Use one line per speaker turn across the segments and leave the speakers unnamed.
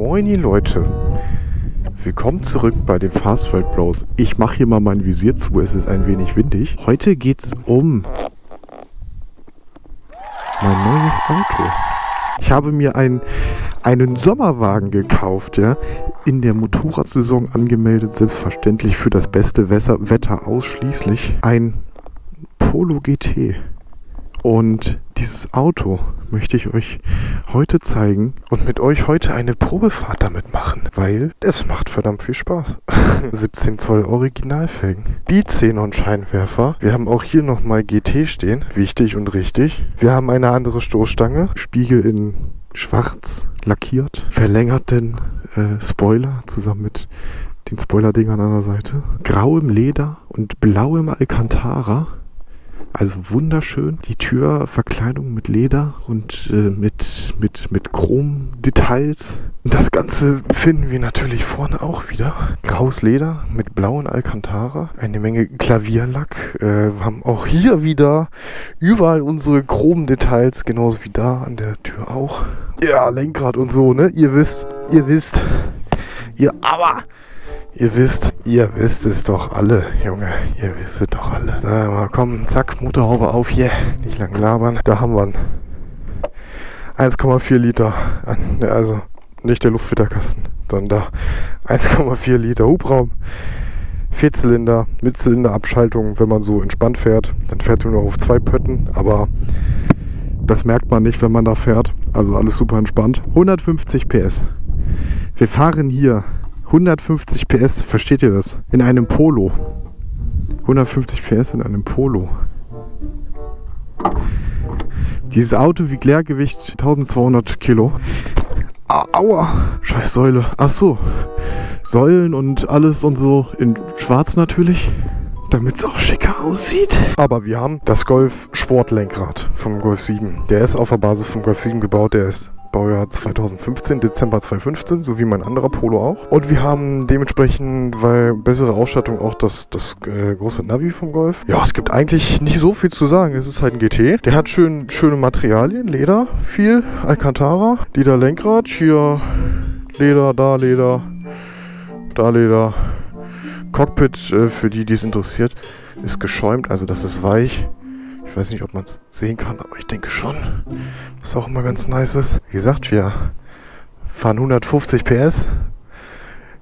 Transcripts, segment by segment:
Moin ihr Leute. Willkommen zurück bei den Fastfood Bros. Ich mache hier mal mein Visier zu, es ist ein wenig windig. Heute geht's um mein neues Auto. Ich habe mir ein, einen Sommerwagen gekauft, ja, in der Motorradsaison angemeldet, selbstverständlich für das beste Wetter, Wetter ausschließlich. Ein Polo GT. Und dieses Auto möchte ich euch heute zeigen und mit euch heute eine Probefahrt damit machen, weil es macht verdammt viel Spaß. 17 Zoll Originalfelgen, Bi-Xenon-Scheinwerfer. Wir haben auch hier nochmal GT stehen, wichtig und richtig. Wir haben eine andere Stoßstange, Spiegel in schwarz lackiert, verlängerten äh, Spoiler zusammen mit den Spoiler-Dingern an der Seite, grauem Leder und blauem Alcantara. Also wunderschön. Die Türverkleidung mit Leder und äh, mit, mit, mit Chrom-Details. Das Ganze finden wir natürlich vorne auch wieder. Graues Leder mit blauen Alcantara. Eine Menge Klavierlack. Äh, wir haben auch hier wieder überall unsere Chrom-Details, genauso wie da an der Tür auch. Ja, Lenkrad und so, ne? Ihr wisst, ihr wisst. Ihr, aber Ihr wisst, ihr wisst es doch alle, Junge. Ihr wisst es doch alle. Sag mal, komm, zack, Motorhaube auf hier. Yeah. Nicht lang labern. Da haben wir 1,4 Liter. Also nicht der Luftfilterkasten, sondern da 1,4 Liter Hubraum. Vierzylinder mit Zylinderabschaltung, wenn man so entspannt fährt. Dann fährt du nur auf zwei Pötten, aber das merkt man nicht, wenn man da fährt. Also alles super entspannt. 150 PS. Wir fahren hier 150 PS, versteht ihr das? In einem Polo. 150 PS in einem Polo. Dieses Auto wiegt Leergewicht 1200 Kilo. Aua, scheiß Säule. Ach so, Säulen und alles und so in schwarz natürlich, damit es auch schicker aussieht. Aber wir haben das Golf Sportlenkrad vom Golf 7. Der ist auf der Basis vom Golf 7 gebaut, der ist Baujahr 2015, Dezember 2015, so wie mein anderer Polo auch. Und wir haben dementsprechend, weil bessere Ausstattung, auch das, das äh, große Navi vom Golf. Ja, es gibt eigentlich nicht so viel zu sagen. Es ist halt ein GT. Der hat schön, schöne Materialien, Leder, viel, Alcantara, Leder Lenkrad, hier Leder, da Leder, da Leder. Cockpit, äh, für die, die es interessiert, ist geschäumt, also das ist weich. Ich weiß nicht, ob man es sehen kann, aber ich denke schon. Was auch immer ganz nice ist. Wie gesagt, wir fahren 150 PS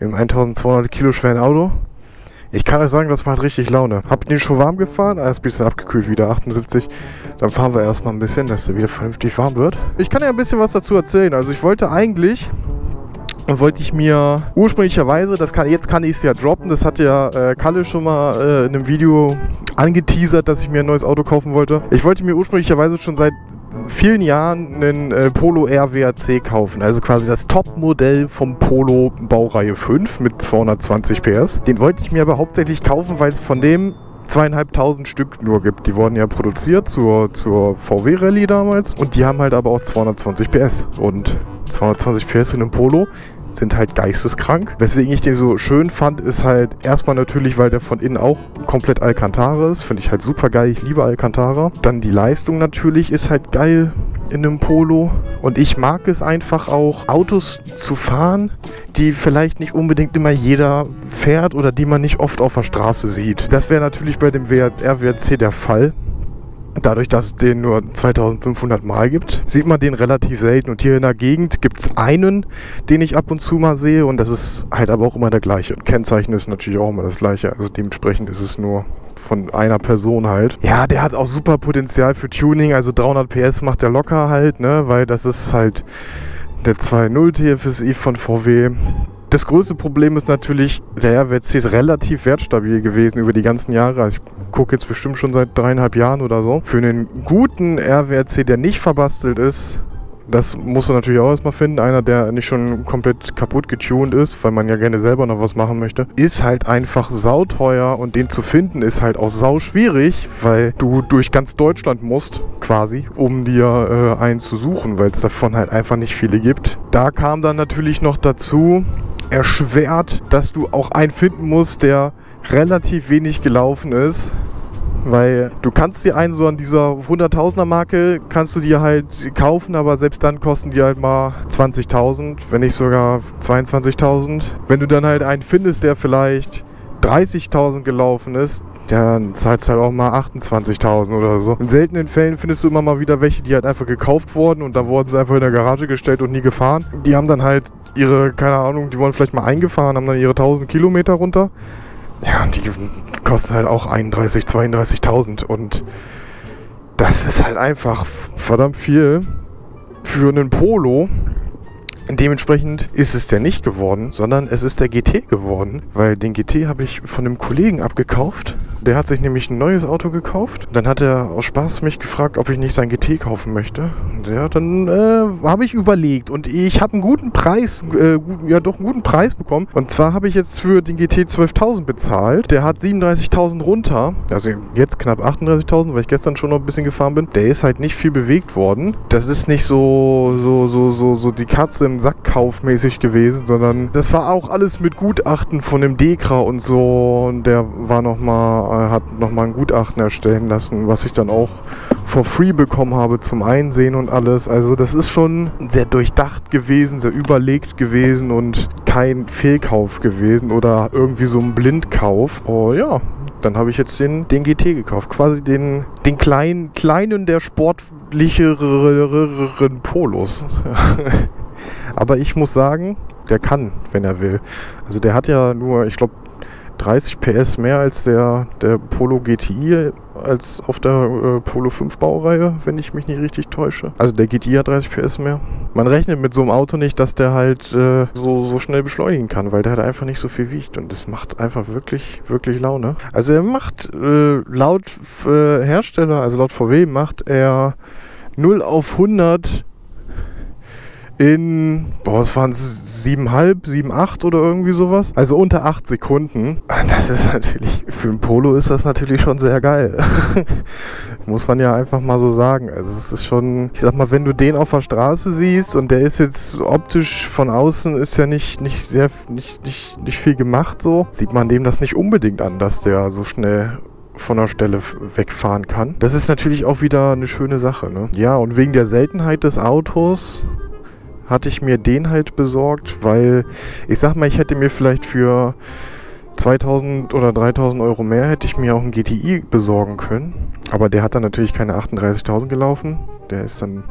im 1200 Kilo schweren Auto. Ich kann euch sagen, das macht richtig Laune. Habt den schon warm gefahren? Er ist ein bisschen abgekühlt wieder, 78. Dann fahren wir erstmal ein bisschen, dass er wieder vernünftig warm wird. Ich kann ja ein bisschen was dazu erzählen. Also ich wollte eigentlich wollte ich mir ursprünglicherweise, das kann, jetzt kann ich es ja droppen, das hat ja äh, Kalle schon mal äh, in einem Video angeteasert, dass ich mir ein neues Auto kaufen wollte. Ich wollte mir ursprünglicherweise schon seit vielen Jahren einen äh, Polo RWAC kaufen. Also quasi das Top-Modell vom Polo Baureihe 5 mit 220 PS. Den wollte ich mir aber hauptsächlich kaufen, weil es von dem zweieinhalbtausend Stück nur gibt. Die wurden ja produziert zur, zur VW Rallye damals und die haben halt aber auch 220 PS. Und 220 PS in einem Polo sind halt geisteskrank. Weswegen ich den so schön fand, ist halt erstmal natürlich, weil der von innen auch komplett Alcantara ist. Finde ich halt super geil. Ich liebe Alcantara. Dann die Leistung natürlich ist halt geil in einem Polo. Und ich mag es einfach auch, Autos zu fahren, die vielleicht nicht unbedingt immer jeder fährt oder die man nicht oft auf der Straße sieht. Das wäre natürlich bei dem RWC der Fall. Dadurch, dass es den nur 2500 Mal gibt, sieht man den relativ selten. Und hier in der Gegend gibt es einen, den ich ab und zu mal sehe. Und das ist halt aber auch immer der gleiche. Und Kennzeichen ist natürlich auch immer das gleiche. Also dementsprechend ist es nur von einer Person halt. Ja, der hat auch super Potenzial für Tuning. Also 300 PS macht der locker halt, ne? Weil das ist halt der 2.0 TFSI von VW. Das größte Problem ist natürlich, der RWC ist relativ wertstabil gewesen über die ganzen Jahre. Also ich gucke jetzt bestimmt schon seit dreieinhalb Jahren oder so. Für einen guten RWC, der nicht verbastelt ist, das musst du natürlich auch erstmal finden. Einer, der nicht schon komplett kaputt getuned ist, weil man ja gerne selber noch was machen möchte, ist halt einfach sauteuer und den zu finden ist halt auch sau schwierig, weil du durch ganz Deutschland musst, quasi, um dir äh, einen zu suchen, weil es davon halt einfach nicht viele gibt. Da kam dann natürlich noch dazu, erschwert, dass du auch einen finden musst, der relativ wenig gelaufen ist. weil du kannst dir einen so an dieser 100.000er Marke kannst du dir halt kaufen, aber selbst dann kosten die halt mal 20.000, wenn nicht sogar 22.000. Wenn du dann halt einen findest, der vielleicht 30.000 gelaufen ist, dann zahlst halt auch mal 28.000 oder so. In seltenen Fällen findest du immer mal wieder welche, die halt einfach gekauft wurden und dann wurden sie einfach in der Garage gestellt und nie gefahren. Die haben dann halt ihre, keine Ahnung, die wurden vielleicht mal eingefahren, haben dann ihre 1000 Kilometer runter. Ja, und die kosten halt auch 31, 32.000 und das ist halt einfach verdammt viel für einen Polo. Dementsprechend ist es der nicht geworden, sondern es ist der GT geworden, weil den GT habe ich von einem Kollegen abgekauft der hat sich nämlich ein neues Auto gekauft. Dann hat er aus Spaß mich gefragt, ob ich nicht sein GT kaufen möchte. Ja, dann äh, habe ich überlegt und ich habe einen guten Preis, äh, ja doch einen guten Preis bekommen. Und zwar habe ich jetzt für den GT 12.000 bezahlt. Der hat 37.000 runter, also jetzt knapp 38.000, weil ich gestern schon noch ein bisschen gefahren bin. Der ist halt nicht viel bewegt worden. Das ist nicht so so so so so die Katze im Sack kaufmäßig gewesen, sondern das war auch alles mit Gutachten von dem Dekra und so. Und der war noch mal hat nochmal ein Gutachten erstellen lassen, was ich dann auch for free bekommen habe zum Einsehen und alles. Also das ist schon sehr durchdacht gewesen, sehr überlegt gewesen und kein Fehlkauf gewesen oder irgendwie so ein Blindkauf. Oh ja, dann habe ich jetzt den, den GT gekauft. Quasi den, den kleinen, kleinen der sportlicheren Polos. Aber ich muss sagen, der kann, wenn er will. Also der hat ja nur, ich glaube, 30 PS mehr als der, der Polo GTI als auf der äh, Polo 5 Baureihe, wenn ich mich nicht richtig täusche. Also der GTI hat 30 PS mehr. Man rechnet mit so einem Auto nicht, dass der halt äh, so, so schnell beschleunigen kann, weil der halt einfach nicht so viel wiegt und das macht einfach wirklich, wirklich Laune. Also er macht äh, laut äh, Hersteller, also laut VW, macht er 0 auf 100 in, boah, was waren es, 7,5, 7,8 oder irgendwie sowas. Also unter 8 Sekunden. Das ist natürlich, für ein Polo ist das natürlich schon sehr geil. Muss man ja einfach mal so sagen. Also es ist schon, ich sag mal, wenn du den auf der Straße siehst und der ist jetzt optisch von außen ist ja nicht, nicht sehr, nicht, nicht, nicht viel gemacht so, sieht man dem das nicht unbedingt an, dass der so schnell von der Stelle wegfahren kann. Das ist natürlich auch wieder eine schöne Sache. Ne? Ja, und wegen der Seltenheit des Autos hatte ich mir den halt besorgt, weil ich sag mal, ich hätte mir vielleicht für 2000 oder 3000 Euro mehr hätte ich mir auch einen GTI besorgen können. Aber der hat dann natürlich keine 38.000 gelaufen. Der ist dann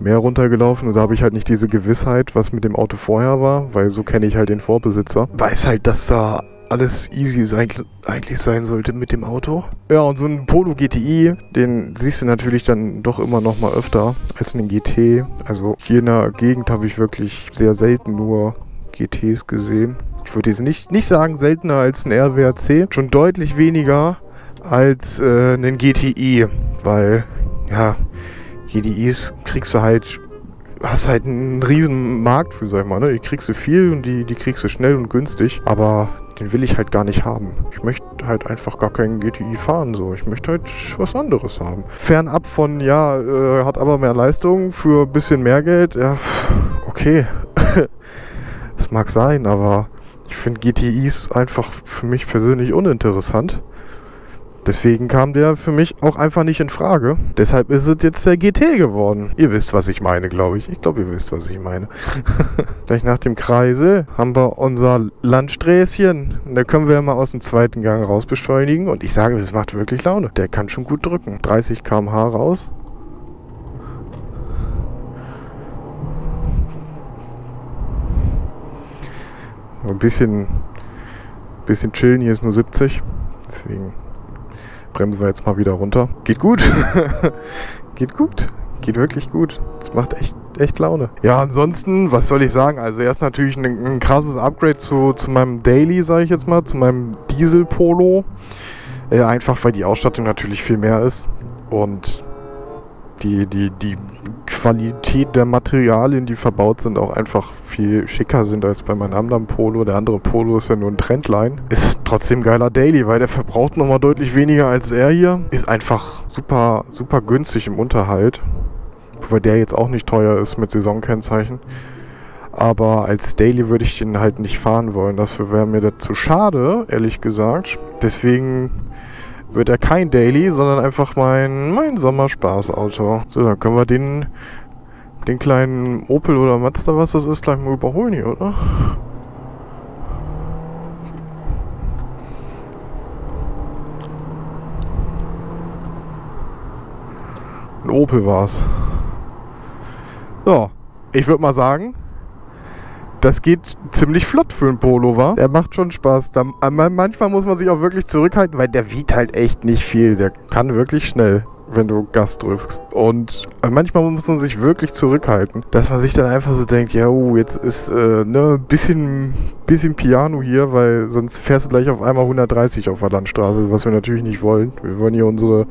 mehr runtergelaufen und da habe ich halt nicht diese Gewissheit, was mit dem Auto vorher war, weil so kenne ich halt den Vorbesitzer. Weiß halt, dass da alles easy sein, eigentlich sein sollte mit dem Auto. Ja, und so ein Polo GTI, den siehst du natürlich dann doch immer noch mal öfter als einen GT. Also hier in der Gegend habe ich wirklich sehr selten nur GTs gesehen. Ich würde jetzt nicht, nicht sagen seltener als ein RWRC, schon deutlich weniger als äh, einen GTI, weil ja, GTIs kriegst du halt hast halt einen riesen Markt für, sag ich mal, ne? Die kriegst du viel und die, die kriegst du schnell und günstig. Aber den will ich halt gar nicht haben. Ich möchte halt einfach gar keinen GTI fahren, so. Ich möchte halt was anderes haben. Fernab von, ja, äh, hat aber mehr Leistung für ein bisschen mehr Geld, ja, okay. das mag sein, aber ich finde GTIs einfach für mich persönlich uninteressant. Deswegen kam der für mich auch einfach nicht in Frage. Deshalb ist es jetzt der GT geworden. Ihr wisst, was ich meine, glaube ich. Ich glaube, ihr wisst, was ich meine. Gleich nach dem Kreisel haben wir unser Landsträßchen. Und da können wir mal aus dem zweiten Gang raus beschleunigen. Und ich sage, das macht wirklich Laune. Der kann schon gut drücken. 30 km/h raus. Ein bisschen, bisschen chillen. Hier ist nur 70. Deswegen bremsen wir jetzt mal wieder runter. Geht gut. Geht gut. Geht wirklich gut. Das macht echt, echt Laune. Ja, ansonsten, was soll ich sagen? Also erst natürlich ein, ein krasses Upgrade zu, zu meinem Daily, sage ich jetzt mal, zu meinem Diesel Polo. Äh, einfach weil die Ausstattung natürlich viel mehr ist. Und die, die, die Qualität der Materialien, die verbaut sind, auch einfach viel schicker sind als bei meinem anderen Polo. Der andere Polo ist ja nur ein Trendline. Ist trotzdem geiler Daily, weil der verbraucht nochmal deutlich weniger als er hier. Ist einfach super, super günstig im Unterhalt. Wobei der jetzt auch nicht teuer ist mit Saisonkennzeichen. Aber als Daily würde ich den halt nicht fahren wollen. Dafür wäre mir das zu schade, ehrlich gesagt. Deswegen wird er kein Daily, sondern einfach mein, mein Sommerspaßauto. So, dann können wir den, den kleinen Opel oder Mazda, was das ist, gleich mal überholen hier, oder? Ein Opel war's. So, ich würde mal sagen, das geht ziemlich flott für einen Polo, wa? Der macht schon Spaß. Da, manchmal muss man sich auch wirklich zurückhalten, weil der wiegt halt echt nicht viel. Der kann wirklich schnell, wenn du Gas drückst. Und manchmal muss man sich wirklich zurückhalten, dass man sich dann einfach so denkt, ja, oh, jetzt ist äh, ne bisschen, bisschen Piano hier, weil sonst fährst du gleich auf einmal 130 auf der Landstraße, was wir natürlich nicht wollen. Wir wollen hier unsere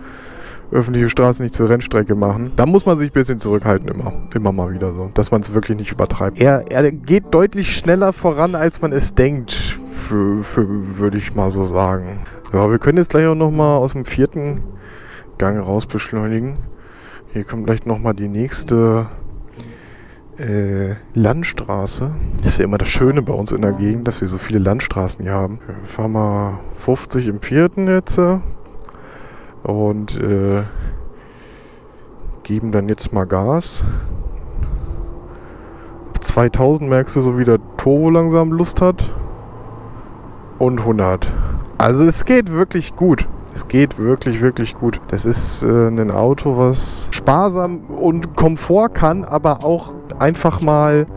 öffentliche Straßen nicht zur Rennstrecke machen. Da muss man sich ein bisschen zurückhalten immer. Immer mal wieder so. Dass man es wirklich nicht übertreibt. Er, er geht deutlich schneller voran, als man es denkt. Für, für würde ich mal so sagen. So, wir können jetzt gleich auch nochmal aus dem vierten Gang raus beschleunigen. Hier kommt gleich nochmal die nächste äh, Landstraße. Das ist ja immer das Schöne bei uns in der Gegend, dass wir so viele Landstraßen hier haben. Wir fahren mal 50 im vierten jetzt. Und äh, geben dann jetzt mal Gas. 2000 merkst du so, wie der Turbo langsam Lust hat. Und 100. Also es geht wirklich gut. Es geht wirklich, wirklich gut. Das ist äh, ein Auto, was sparsam und Komfort kann, aber auch einfach mal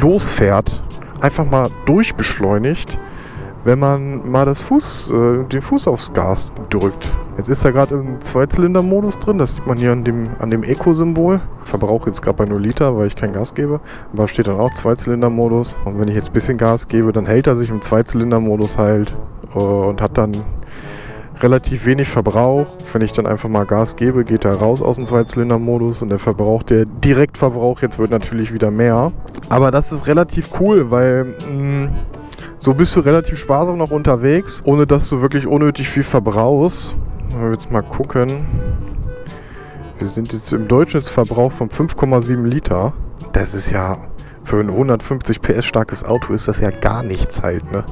losfährt. Einfach mal durchbeschleunigt wenn man mal das Fuß, äh, den Fuß aufs Gas drückt. Jetzt ist er gerade im Zweizylinder-Modus drin, das sieht man hier an dem, an dem Eco-Symbol. Verbrauch jetzt gerade bei 0 Liter, weil ich kein Gas gebe. Aber steht dann auch Zweizylinder-Modus. Und wenn ich jetzt ein bisschen Gas gebe, dann hält er sich im Zweizylinder-Modus halt äh, und hat dann relativ wenig Verbrauch. Wenn ich dann einfach mal Gas gebe, geht er raus aus dem Zweizylinder-Modus und der Verbrauch, der Direktverbrauch jetzt wird natürlich wieder mehr. Aber das ist relativ cool, weil mh, mm, so bist du relativ sparsam noch unterwegs, ohne dass du wirklich unnötig viel verbrauchst. Wenn wir jetzt mal gucken. Wir sind jetzt im Durchschnittsverbrauch von 5,7 Liter. Das ist ja für ein 150 PS starkes Auto ist das ja gar nichts halt, ne?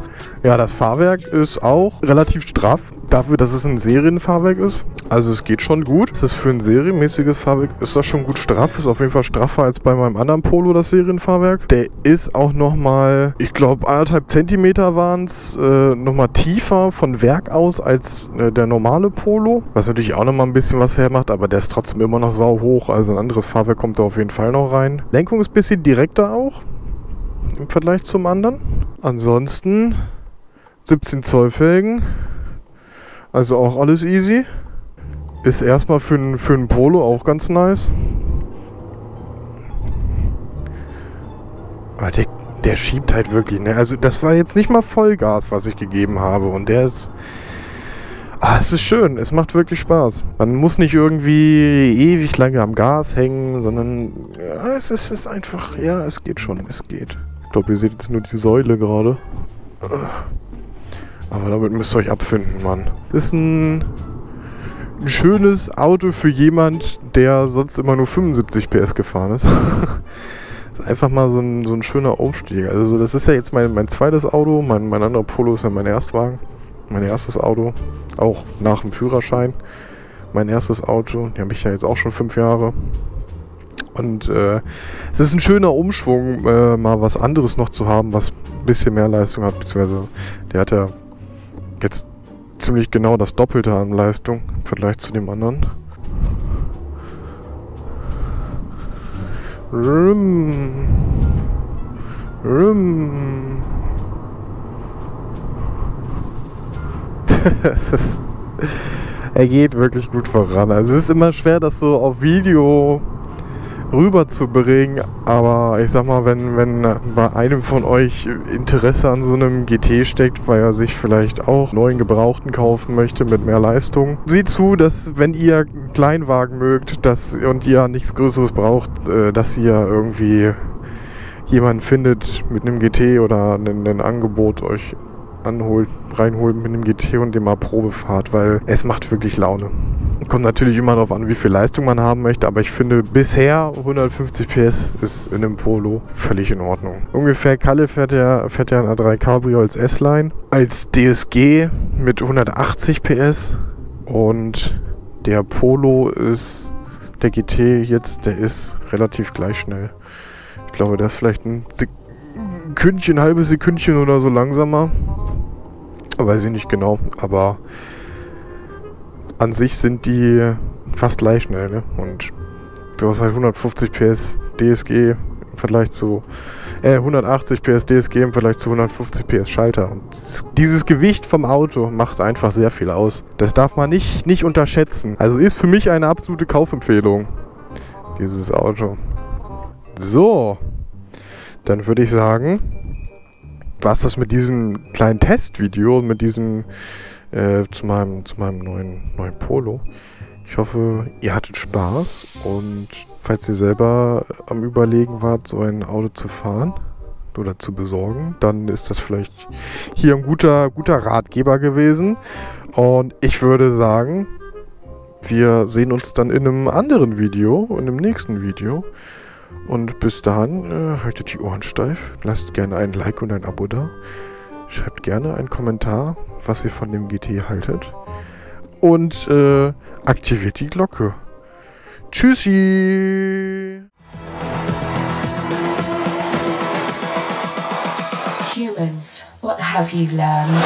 Ja, das Fahrwerk ist auch relativ straff. Dafür, dass es ein Serienfahrwerk ist. Also es geht schon gut. Es ist für ein serienmäßiges Fahrwerk, ist das schon gut straff. Ist auf jeden Fall straffer als bei meinem anderen Polo, das Serienfahrwerk. Der ist auch nochmal, ich glaube, anderthalb Zentimeter waren es, äh, nochmal tiefer von Werk aus als äh, der normale Polo. Was natürlich auch nochmal ein bisschen was hermacht, aber der ist trotzdem immer noch sau hoch. Also ein anderes Fahrwerk kommt da auf jeden Fall noch rein. Lenkung ist ein bisschen direkter auch im Vergleich zum anderen. Ansonsten 17 Zoll Felgen. Also auch alles easy. Ist erstmal für, ein, für einen Polo auch ganz nice. Aber der, der schiebt halt wirklich, ne? Also das war jetzt nicht mal Vollgas, was ich gegeben habe. Und der ist... Ah, es ist schön. Es macht wirklich Spaß. Man muss nicht irgendwie ewig lange am Gas hängen, sondern ja, es ist, ist einfach... Ja, es geht schon. Es geht. Ich glaube, ihr seht jetzt nur die Säule gerade. Aber damit müsst ihr euch abfinden, Mann. Das ist ein, ein schönes Auto für jemand, der sonst immer nur 75 PS gefahren ist. das ist einfach mal so ein, so ein schöner Umstieg. Also das ist ja jetzt mein, mein zweites Auto. Mein, mein anderer Polo ist ja mein Erstwagen. Mein erstes Auto. Auch nach dem Führerschein. Mein erstes Auto. Die habe ich ja jetzt auch schon fünf Jahre. Und äh, es ist ein schöner Umschwung, äh, mal was anderes noch zu haben, was ein bisschen mehr Leistung hat. Beziehungsweise der hat ja Jetzt ziemlich genau das Doppelte an Leistung im Vergleich zu dem anderen. Rum. Rum. er geht wirklich gut voran. Also es ist immer schwer, das so auf Video rüberzubringen. Aber ich sag mal, wenn, wenn bei einem von euch Interesse an so einem GT steckt, weil er sich vielleicht auch neuen Gebrauchten kaufen möchte mit mehr Leistung, sieht zu, dass wenn ihr Kleinwagen mögt dass, und ihr nichts Größeres braucht, äh, dass ihr irgendwie jemanden findet mit einem GT oder ein Angebot euch anholt, reinholt mit einem GT und dem mal Probe fahrt, weil es macht wirklich Laune. Kommt natürlich immer darauf an, wie viel Leistung man haben möchte, aber ich finde bisher 150 PS ist in einem Polo völlig in Ordnung. Ungefähr Kalle fährt ja, fährt ja ein A3 Cabrio als S-Line. Als DSG mit 180 PS Und der Polo ist, der GT jetzt, der ist relativ gleich schnell. Ich glaube, der ist vielleicht ein Sekündchen, halbes Sekündchen oder so langsamer. Weiß ich nicht genau, aber an sich sind die fast gleich schnell. Ne? Und du hast halt 150 PS DSG im Vergleich zu äh, 180 PS DSG im Vergleich zu 150 PS Schalter. Und dieses Gewicht vom Auto macht einfach sehr viel aus. Das darf man nicht, nicht unterschätzen. Also ist für mich eine absolute Kaufempfehlung, dieses Auto. So, dann würde ich sagen, was das mit diesem kleinen Testvideo und mit diesem äh, zu meinem zu meinem neuen neuen Polo. Ich hoffe, ihr hattet Spaß und falls ihr selber am Überlegen wart, so ein Auto zu fahren oder zu besorgen, dann ist das vielleicht hier ein guter, guter Ratgeber gewesen. Und ich würde sagen, wir sehen uns dann in einem anderen Video, in einem nächsten Video. Und bis dahin, äh, haltet die Ohren steif, lasst gerne ein Like und ein Abo da. Schreibt gerne einen Kommentar, was ihr von dem GT haltet. Und äh, aktiviert die Glocke. Tschüssi! Humans, what have you learned?